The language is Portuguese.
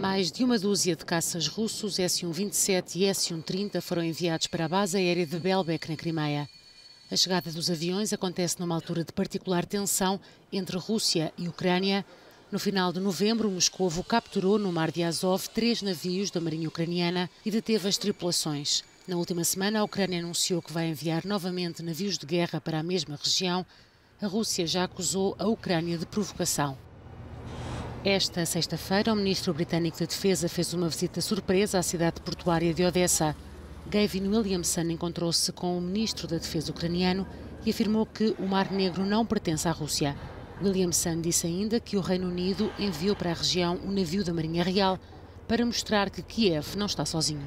Mais de uma dúzia de caças russos S-127 e S-130 foram enviados para a base aérea de Belbek, na Crimeia. A chegada dos aviões acontece numa altura de particular tensão entre Rússia e Ucrânia. No final de novembro, Moscou capturou no Mar de Azov três navios da Marinha Ucraniana e deteve as tripulações. Na última semana, a Ucrânia anunciou que vai enviar novamente navios de guerra para a mesma região. A Rússia já acusou a Ucrânia de provocação. Esta sexta-feira, o ministro britânico da Defesa fez uma visita surpresa à cidade portuária de Odessa. Gavin Williamson encontrou-se com o ministro da Defesa ucraniano e afirmou que o Mar Negro não pertence à Rússia. Williamson disse ainda que o Reino Unido enviou para a região um navio da Marinha Real para mostrar que Kiev não está sozinho.